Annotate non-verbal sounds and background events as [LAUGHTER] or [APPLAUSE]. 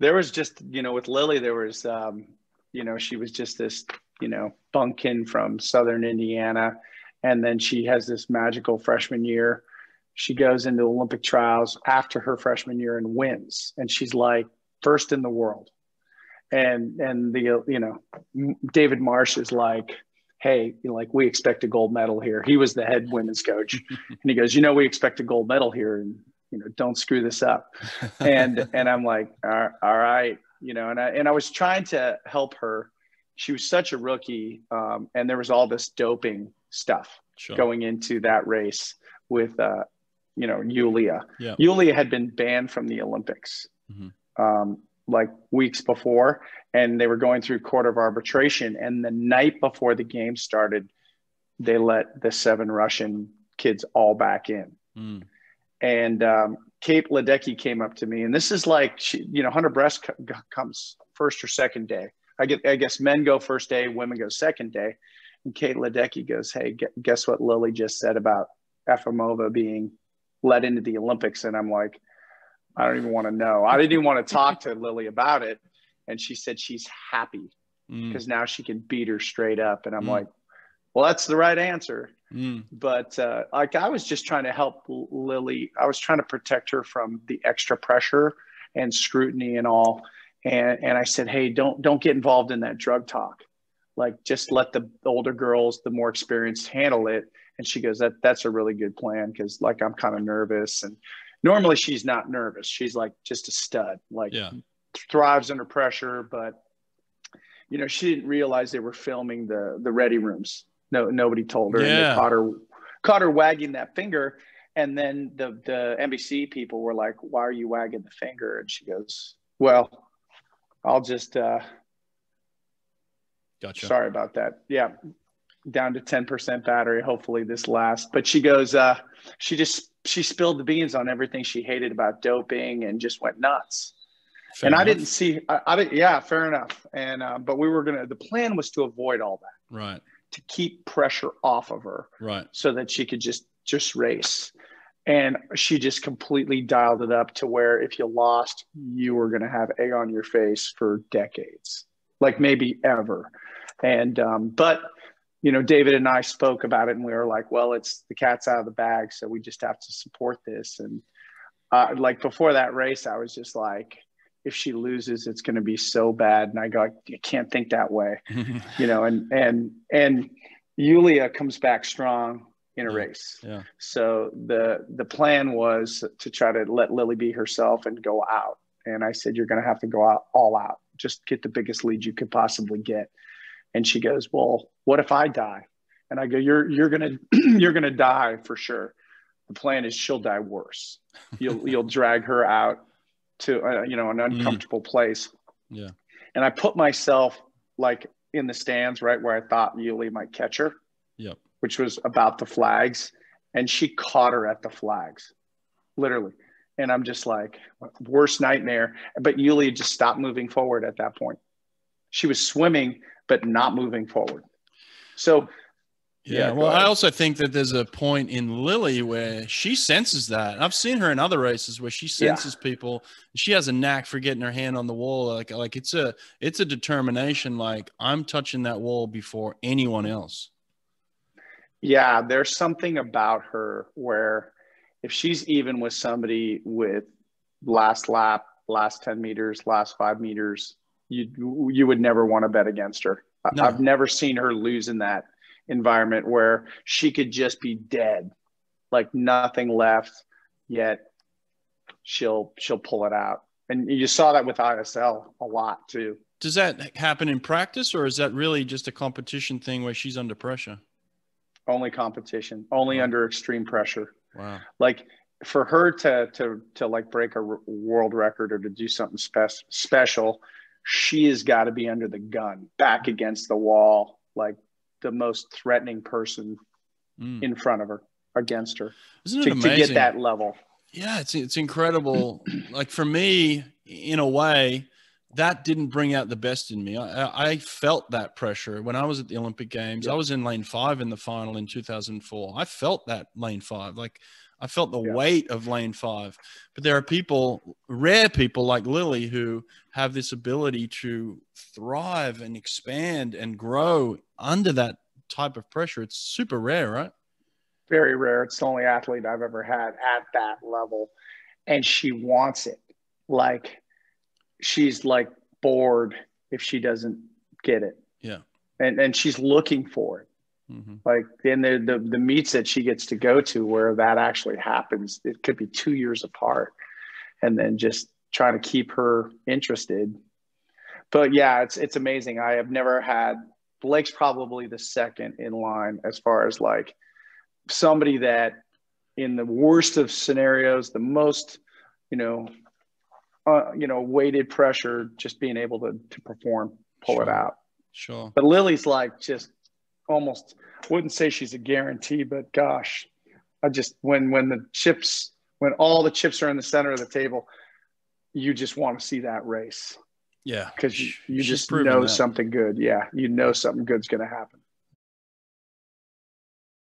there was just you know with Lilly there was um, you know she was just this you know bunkin from Southern Indiana, and then she has this magical freshman year. She goes into Olympic trials after her freshman year and wins, and she's like first in the world. And and the you know David Marsh is like, hey, you know, like we expect a gold medal here. He was the head women's coach, [LAUGHS] and he goes, you know, we expect a gold medal here, and you know, don't screw this up. [LAUGHS] And and I'm like, all right, you know, and I and I was trying to help her. She was such a rookie, um, and there was all this doping stuff sure. going into that race with, uh, you know, Yulia. Yeah. Yulia had been banned from the Olympics. Mm-hmm. Um, like weeks before, and they were going through court of arbitration. And the night before the game started, they let the seven Russian kids all back in. Mm and um, Kate Ledecky came up to me, and this is like she, you know, hundred breast comes first or second day. I get, I guess men go first day, women go second day, and Kate Ledecky goes, "Hey, guess what Lilly just said about Efimova being let into the Olympics?" And I'm like, I don't even want to know. I didn't even want to talk to Lilly about it, and she said she's happy because mm. now she can beat her straight up, and I'm mm. like, well, that's the right answer. Mm. But uh, like I was just trying to help Lilly. I was trying to protect her from the extra pressure and scrutiny and all. And and I said, hey, don't don't get involved in that drug talk. Like just let the older girls, the more experienced, handle it. And she goes, that that's a really good plan because like I'm kind of nervous. And normally she's not nervous. She's like just a stud. Like yeah. thrives under pressure, but you know she didn't realize they were filming the the ready rooms no, nobody told her. Yeah. And they caught her, caught her wagging that finger. And then the the NBC people were like, "Why are you wagging the finger?" And she goes, "Well, I'll just." uh Gotcha. Sorry about that. Yeah, down to ten percent battery. Hopefully this lasts. But she goes, uh, she just she spilled the beans on everything she hated about doping and just went nuts. Fair and enough. I didn't see. I, I didn't. Yeah, fair enough. And uh, but we were gonna. The plan was to avoid all that. Right to keep pressure off of her right. so that she could just just race. And she just completely dialed it up to where if you lost you were going to have egg on your face for decades like maybe ever. And um, but you know david and i spoke about it and we were like well it's the cat's out of the bag so we just have to support this. And uh, like before that race i was just like if she loses, it's going to be so bad. And I go, I can't think that way, [LAUGHS] you know, and, and, and Yulia comes back strong in a race. Yeah. So the, the plan was to try to let Lilly be herself and go out. And I said, you're going to have to go out all out, just get the biggest lead you could possibly get. And she goes, well, what if I die? And I go, you're, you're going to, [CLEARS THROAT] you're going to die for sure. The plan is she'll die worse. You'll, you'll drag her out to uh, you know an mm. uncomfortable mm. place. Yeah. And I put myself like in the stands right where I thought Yuli might catch her. Yep. Which was about the flags, and she caught her at the flags, literally. And I'm just like, worst nightmare. But Yuli just stopped moving forward at that point. She was swimming, but not moving forward. So yeah, yeah well, I also think that there's a point in Lilly where she senses that. I've seen her in other races where she senses yeah. people. She has a knack for getting her hand on the wall. Like, like it's a, it's a determination. Like I'm touching that wall before anyone else. Yeah, there's something about her where if she's even with somebody with last lap, last 10 meters, last five meters, you you would never want to bet against her. No. I've never seen her lose in that environment where she could just be dead, like nothing left, yet she'll she'll pull it out. And you saw that with ISL a lot too. Does that happen in practice or is that really just a competition thing where she's under pressure? Only competition, only wow. under extreme pressure. Wow. Like for her to to to like break a world record or to do something spe- special, she has got to be under the gun, back against the wall, like the most threatening person mm. in front of her against her Isn't it to, amazing? to get that level. Yeah, it's it's incredible. [CLEARS THROAT] like for me, in a way, that didn't bring out the best in me. I, I felt that pressure when I was at the Olympic Games. I was in lane five in the final in 2004. I felt that lane five. Like I felt the yeah. weight of lane five. But there are people, rare people like Lilly, who have this ability to thrive and expand and grow under that type of pressure. It's super rare, right? Very rare. It's the only athlete I've ever had at that level. And she wants it. Like she's like bored if she doesn't get it. Yeah. And and she's looking for it. Mm-hmm. Like in the, the the meets that she gets to go to where that actually happens, it could be two years apart, and then just trying to keep her interested. But yeah, it's it's amazing. I have never had Blake's probably the second in line as far as like somebody that in the worst of scenarios, the most, you know, uh, you know, weighted pressure, just being able to to perform, pull sure. it out. Sure. But Lilly's like just almost wouldn't say she's a guarantee, but gosh, I just when when the chips when all the chips are in the center of the table, you just want to see that race. Yeah, because you, you just know that. something good. Yeah, you know something good's going to happen.